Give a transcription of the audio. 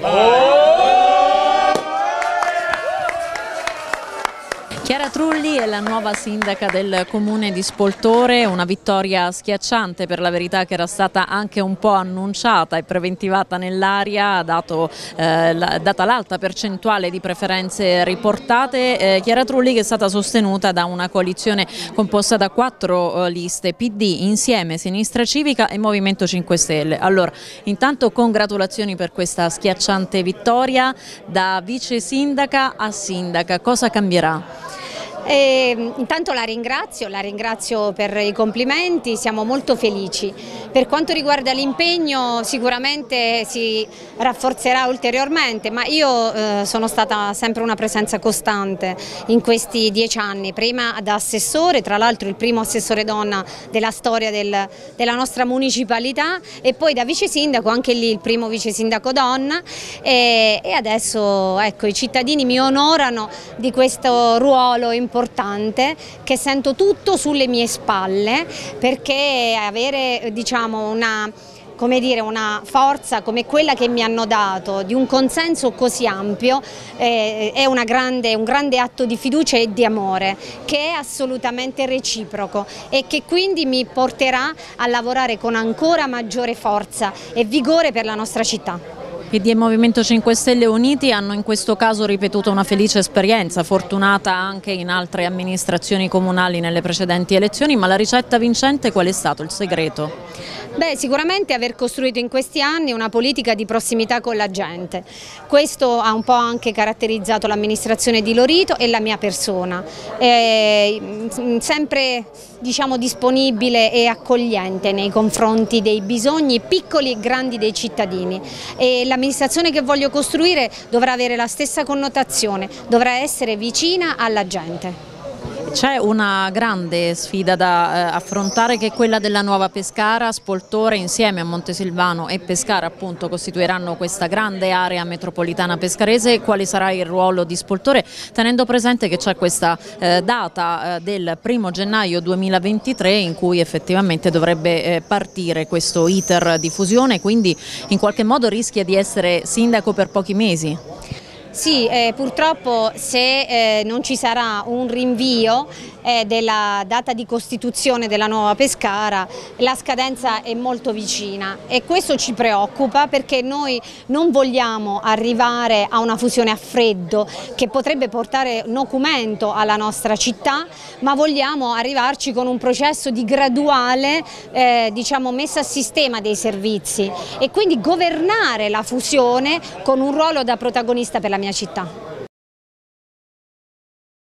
Chiara è la nuova sindaca del comune di Spoltore, una vittoria schiacciante per la verità che era stata anche un po' annunciata e preventivata nell'aria, eh, data l'alta percentuale di preferenze riportate. Eh, Chiara Trulli che è stata sostenuta da una coalizione composta da quattro eh, liste, PD, Insieme, Sinistra Civica e Movimento 5 Stelle. Allora, intanto congratulazioni per questa schiacciante vittoria, da vice sindaca a sindaca, cosa cambierà? E, ehm, intanto la ringrazio, la ringrazio per i complimenti, siamo molto felici. Per quanto riguarda l'impegno sicuramente si rafforzerà ulteriormente, ma io eh, sono stata sempre una presenza costante in questi dieci anni, prima da assessore, tra l'altro il primo assessore donna della storia del, della nostra municipalità e poi da vice sindaco, anche lì il primo vice sindaco donna e, e adesso ecco, i cittadini mi onorano di questo ruolo importante importante che sento tutto sulle mie spalle perché avere diciamo, una come dire, una forza come quella che mi hanno dato, di un consenso così ampio, eh, è grande, un grande atto di fiducia e di amore che è assolutamente reciproco e che quindi mi porterà a lavorare con ancora maggiore forza e vigore per la nostra città. PD e Movimento 5 Stelle uniti hanno in questo caso ripetuto una felice esperienza, fortunata anche in altre amministrazioni comunali nelle precedenti elezioni, ma la ricetta vincente qual è stato il segreto? Beh, sicuramente aver costruito in questi anni una politica di prossimità con la gente. Questo ha un po' anche caratterizzato l'amministrazione di Lorito e la mia persona. È sempre diciamo, disponibile e accogliente nei confronti dei bisogni piccoli e grandi dei cittadini. L'amministrazione che voglio costruire dovrà avere la stessa connotazione, dovrà essere vicina alla gente. C'è una grande sfida da eh, affrontare che è quella della nuova Pescara, Spoltore insieme a Montesilvano e Pescara appunto costituiranno questa grande area metropolitana pescarese, quale sarà il ruolo di Spoltore? Tenendo presente che c'è questa eh, data eh, del primo gennaio 2023 in cui effettivamente dovrebbe eh, partire questo iter di fusione quindi in qualche modo rischia di essere sindaco per pochi mesi. Sì, eh, purtroppo se eh, non ci sarà un rinvio eh, della data di costituzione della nuova Pescara, la scadenza è molto vicina e questo ci preoccupa perché noi non vogliamo arrivare a una fusione a freddo che potrebbe portare documento alla nostra città, ma vogliamo arrivarci con un processo di graduale eh, diciamo, messa a sistema dei servizi e quindi governare la fusione con un ruolo da protagonista per la mia città.